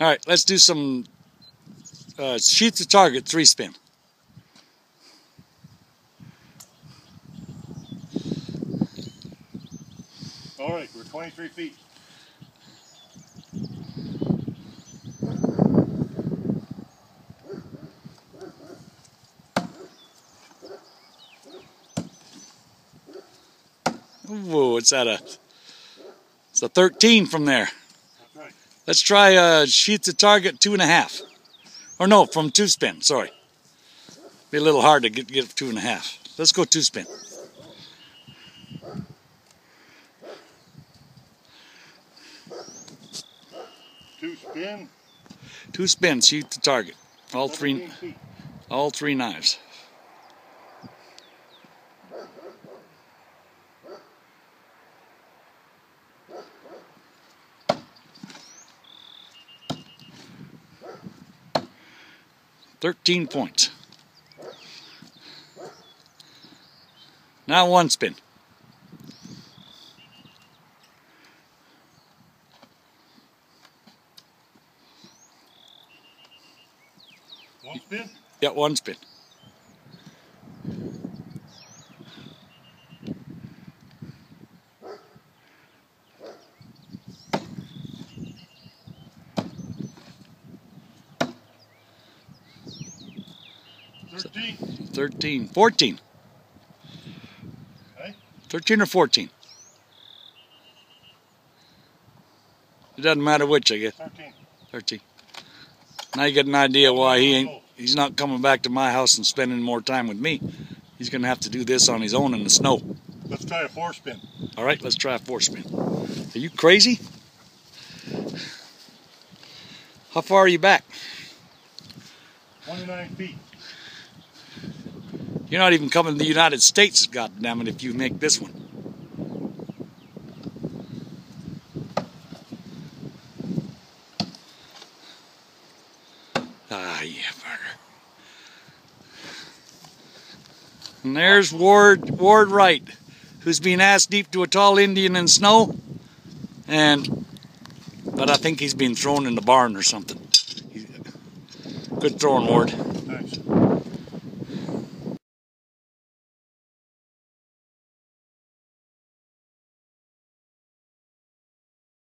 All right, let's do some uh, sheath to target three spin. All right, we're 23 feet. Whoa, it's at a it's a 13 from there. Let's try uh, sheath to target two and a half. Or no, from two spin, sorry. Be a little hard to get, get two and a half. Let's go two spin. Two spin. Two spins, sheath to target. All three all three knives. Thirteen points. Now one spin. One spin. Yeah, one spin. Thirteen. 13, 14. Okay. 13 or 14. It doesn't matter which, I guess. Thirteen. 13. Now you get an idea why he ain't, oh. he's not coming back to my house and spending more time with me. He's going to have to do this on his own in the snow. Let's try a four spin. All right, let's try a four spin. Are you crazy? How far are you back? 29 feet. You're not even coming to the United States, God damn it, if you make this one. Ah, yeah, bugger. And there's Ward Ward Wright, who's been ass deep to a tall Indian in snow, and but I think he's been thrown in the barn or something. Good throwing, Ward.